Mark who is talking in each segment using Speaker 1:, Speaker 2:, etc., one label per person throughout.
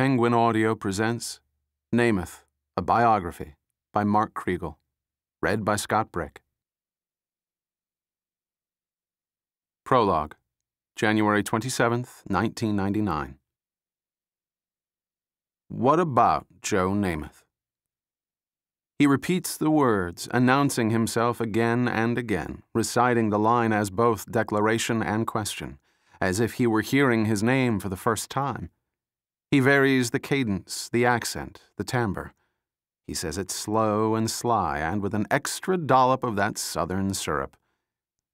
Speaker 1: Penguin Audio presents Namath, a biography by Mark Kriegel, read by Scott Brick. Prologue, January 27th, 1999. What about Joe Namath? He repeats the words, announcing himself again and again, reciting the line as both declaration and question, as if he were hearing his name for the first time. He varies the cadence, the accent, the timbre. He says it slow and sly and with an extra dollop of that southern syrup.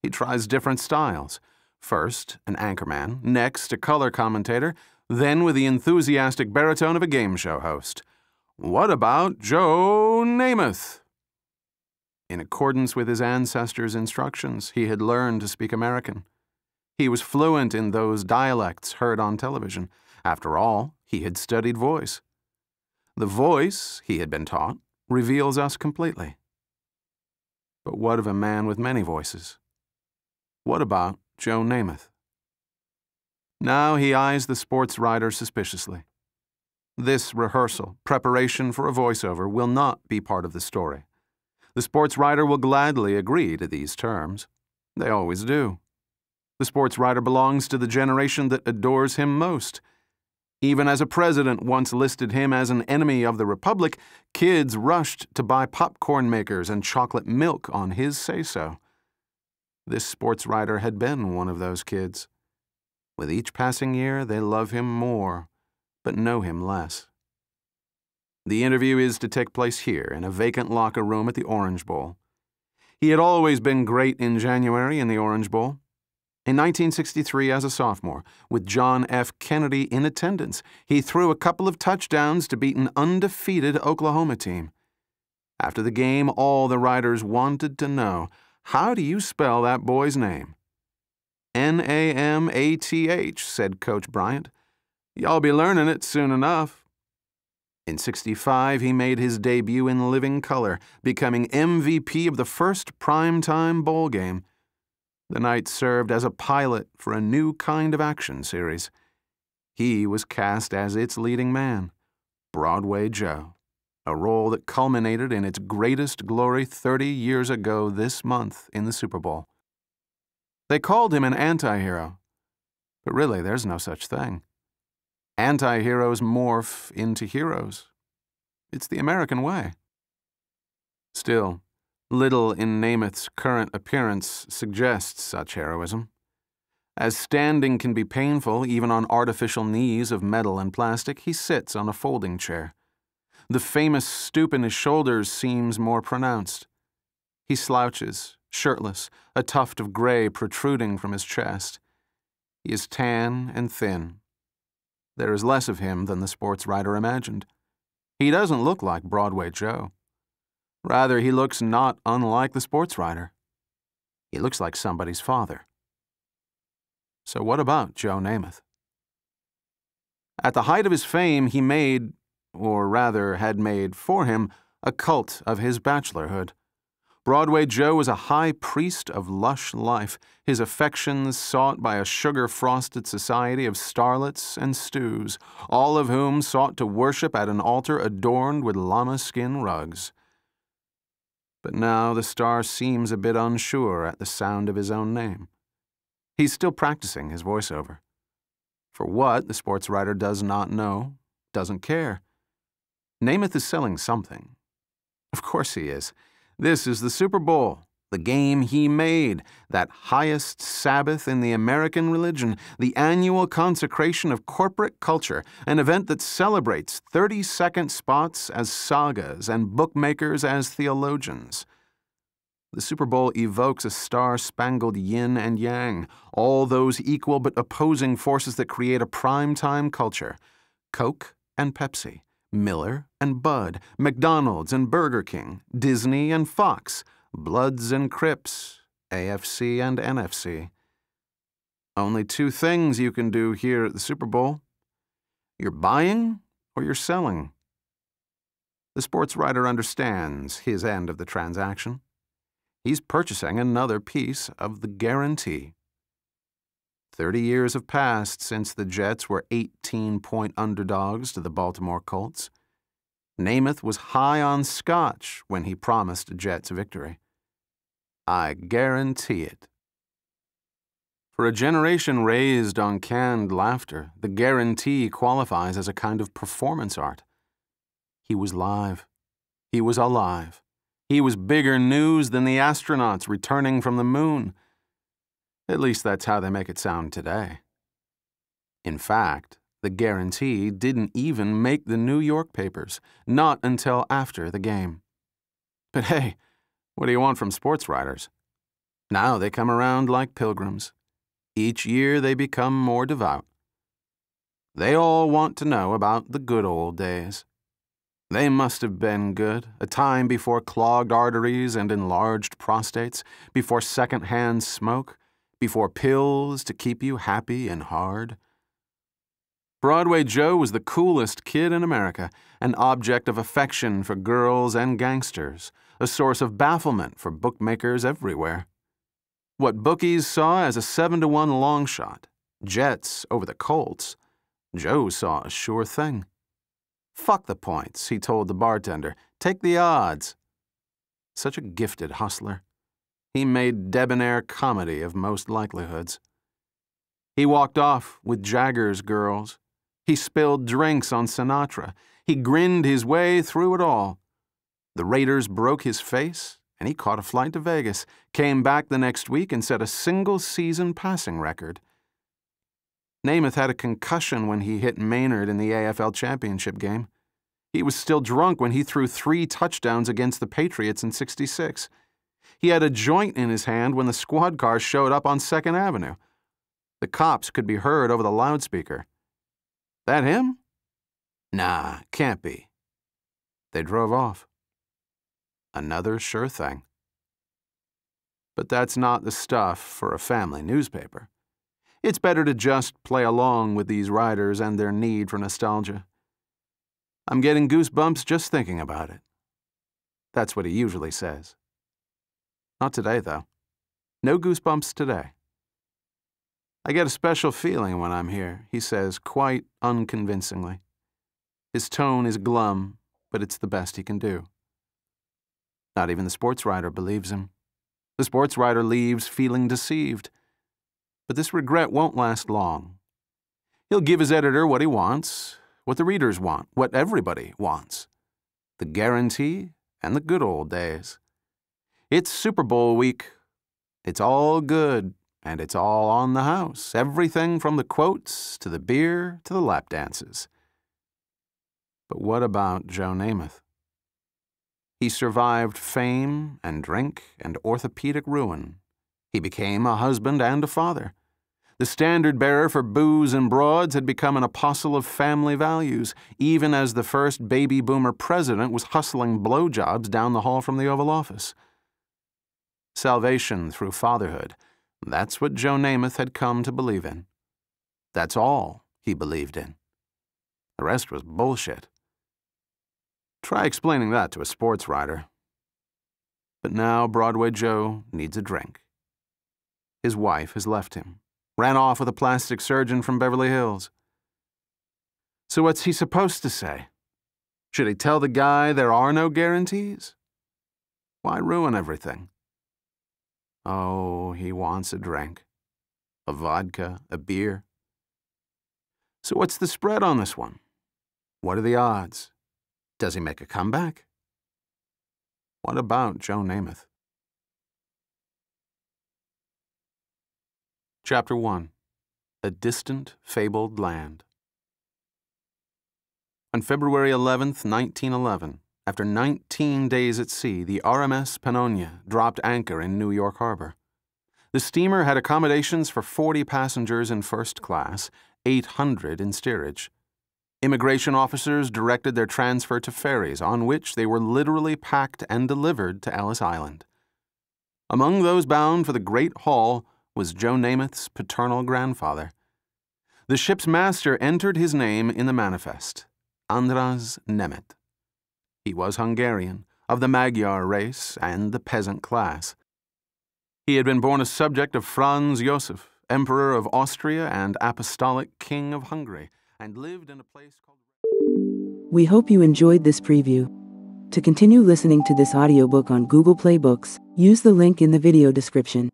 Speaker 1: He tries different styles. First, an anchorman, next, a color commentator, then with the enthusiastic baritone of a game show host. What about Joe Namath? In accordance with his ancestors' instructions, he had learned to speak American. He was fluent in those dialects heard on television. After all, he had studied voice. The voice, he had been taught, reveals us completely. But what of a man with many voices? What about Joe Namath? Now he eyes the sports writer suspiciously. This rehearsal, preparation for a voiceover, will not be part of the story. The sports writer will gladly agree to these terms. They always do. The sports writer belongs to the generation that adores him most. Even as a president once listed him as an enemy of the Republic, kids rushed to buy popcorn makers and chocolate milk on his say so. This sports writer had been one of those kids. With each passing year, they love him more but know him less. The interview is to take place here in a vacant locker room at the Orange Bowl. He had always been great in January in the Orange Bowl. In 1963, as a sophomore, with John F. Kennedy in attendance, he threw a couple of touchdowns to beat an undefeated Oklahoma team. After the game, all the writers wanted to know how do you spell that boy's name? N A M A T H, said Coach Bryant. Y'all be learning it soon enough. In 65, he made his debut in living color, becoming MVP of the first primetime bowl game. The night served as a pilot for a new kind of action series. He was cast as its leading man, Broadway Joe, a role that culminated in its greatest glory 30 years ago this month in the Super Bowl. They called him an anti hero, but really, there's no such thing. Anti heroes morph into heroes. It's the American way. Still, little in Namath's current appearance suggests such heroism. As standing can be painful even on artificial knees of metal and plastic, he sits on a folding chair. The famous stoop in his shoulders seems more pronounced. He slouches, shirtless, a tuft of gray protruding from his chest. He is tan and thin, there is less of him than the sports writer imagined. He doesn't look like Broadway Joe. Rather, he looks not unlike the sports writer. He looks like somebody's father. So what about Joe Namath? At the height of his fame, he made, or rather had made for him, a cult of his bachelorhood. Broadway Joe was a high priest of lush life, his affections sought by a sugar frosted society of starlets and stews, all of whom sought to worship at an altar adorned with llama skin rugs. But now the star seems a bit unsure at the sound of his own name. He's still practicing his voiceover. For what, the sports writer does not know, doesn't care. Namath is selling something. Of course he is. This is the Super Bowl, the game he made, that highest Sabbath in the American religion, the annual consecration of corporate culture, an event that celebrates 30 second spots as sagas and bookmakers as theologians. The Super Bowl evokes a star spangled yin and yang, all those equal but opposing forces that create a prime-time culture Coke and Pepsi. Miller and Bud, McDonald's and Burger King, Disney and Fox, Bloods and Crips, AFC and NFC. Only two things you can do here at the Super Bowl you're buying or you're selling. The sports writer understands his end of the transaction. He's purchasing another piece of the guarantee. Thirty years have passed since the Jets were 18 point underdogs to the Baltimore Colts. Namath was high on scotch when he promised Jets victory. I guarantee it. For a generation raised on canned laughter, the guarantee qualifies as a kind of performance art. He was live. He was alive. He was bigger news than the astronauts returning from the moon. At least that's how they make it sound today. In fact, the guarantee didn't even make the New York papers, not until after the game. But hey, what do you want from sports writers? Now they come around like pilgrims. Each year they become more devout. They all want to know about the good old days. They must have been good, a time before clogged arteries and enlarged prostates, before second-hand smoke, before pills to keep you happy and hard. Broadway Joe was the coolest kid in America, an object of affection for girls and gangsters, a source of bafflement for bookmakers everywhere. What bookies saw as a 7 to 1 long shot, Jets over the Colts, Joe saw a sure thing. Fuck the points, he told the bartender. Take the odds. Such a gifted hustler. He made debonair comedy of most likelihoods. He walked off with Jagger's girls. He spilled drinks on Sinatra. He grinned his way through it all. The Raiders broke his face, and he caught a flight to Vegas, came back the next week, and set a single season passing record. Namath had a concussion when he hit Maynard in the AFL Championship game. He was still drunk when he threw three touchdowns against the Patriots in 66. He had a joint in his hand when the squad car showed up on 2nd Avenue. The cops could be heard over the loudspeaker. That him? Nah, can't be. They drove off. Another sure thing. But that's not the stuff for a family newspaper. It's better to just play along with these writers and their need for nostalgia. I'm getting goosebumps just thinking about it. That's what he usually says. Not today, though. No goosebumps today. I get a special feeling when I'm here, he says quite unconvincingly. His tone is glum, but it's the best he can do. Not even the sports writer believes him. The sports writer leaves feeling deceived. But this regret won't last long. He'll give his editor what he wants, what the readers want, what everybody wants the guarantee and the good old days. It's Super Bowl week. It's all good, and it's all on the house. Everything from the quotes to the beer to the lap dances. But what about Joe Namath? He survived fame and drink and orthopedic ruin. He became a husband and a father. The standard bearer for booze and broads had become an apostle of family values, even as the first baby boomer president was hustling blowjobs down the hall from the Oval Office. Salvation through fatherhood, that's what Joe Namath had come to believe in. That's all he believed in. The rest was bullshit. Try explaining that to a sports writer. But now Broadway Joe needs a drink. His wife has left him ran off with a plastic surgeon from Beverly Hills. So what's he supposed to say? Should he tell the guy there are no guarantees? Why ruin everything? Oh, he wants a drink. A vodka, a beer. So what's the spread on this one? What are the odds? Does he make a comeback? What about Joe Namath? Chapter 1 A Distant, Fabled Land. On February 11, 1911, after 19 days at sea, the RMS Pannonia dropped anchor in New York Harbor. The steamer had accommodations for 40 passengers in first class, 800 in steerage. Immigration officers directed their transfer to ferries on which they were literally packed and delivered to Ellis Island. Among those bound for the Great Hall was Joe Namath's paternal grandfather. The ship's master entered his name in the manifest, Andras Nemet. He was Hungarian, of the Magyar race and the peasant class. He had been born a subject of Franz Josef, Emperor of Austria and Apostolic King of Hungary, and lived in a place called.
Speaker 2: We hope you enjoyed this preview. To continue listening to this audiobook on Google Play Books, use the link in the video description.